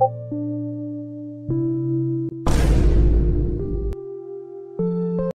you.